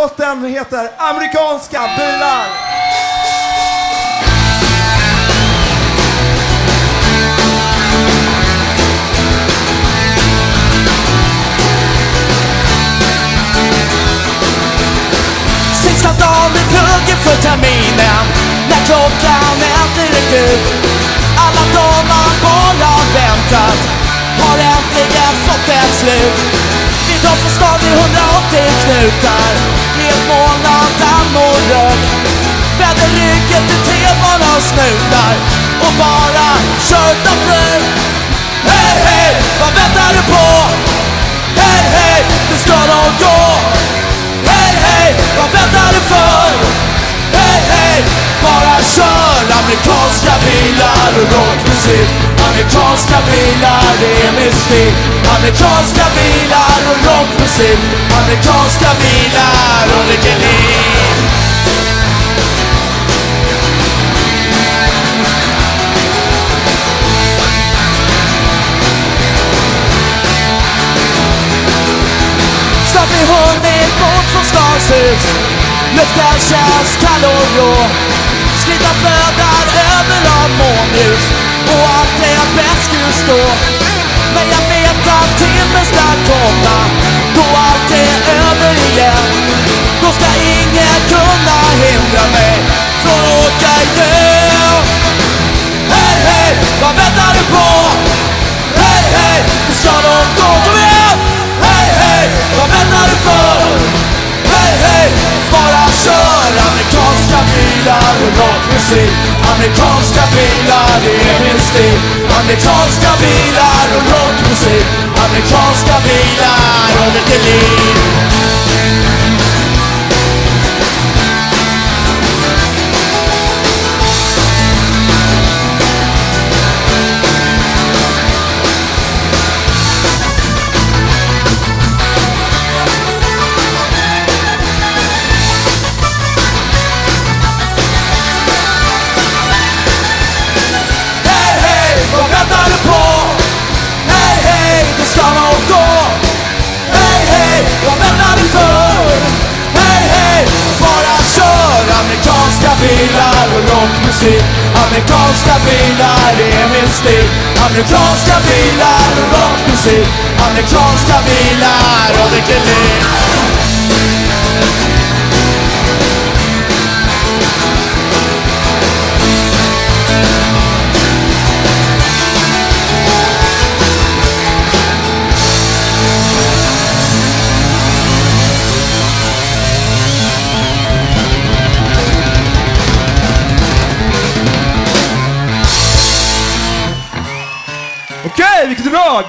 Låten heter Amerikanska bilar. Sista dagen i plugget för terminen. När klockan äntligen gick ut. Alla dagar man bara väntat. Har äntligen fått ett slut. Idag får ska vi 180 knutar. Ryggen till teban och snutar Och bara kör utan bruk Hej hej, vad väntar du på? Hej hej, du ska de gå? Hej hej, vad väntar du för? Hej hej, bara kör. Amerikanska bilar och rockmusik. Amerikanska bilar, det är min stil Amerikanska bilar och rockmusik. Amerikanska bilar. Vi hunnit bort från stans Luften känns kall och rå Skritta flödar över av månljus Och allt är bäst just då Men jag vet att timmen ska komma. Då allt är över igen. Då ska ingen kunna hindra mig. Bilar och rockmusik Amerikanska bilar, det är min stil. Amerikanska bilar och rockmusik Amerikanska bilar och lite liv. Bilar och rockmusik Amerikanska bilar, det är min stil. Amerikanska bilar och rockmusik Amerikanska bilar och vilket liv. Okej, vilket drag!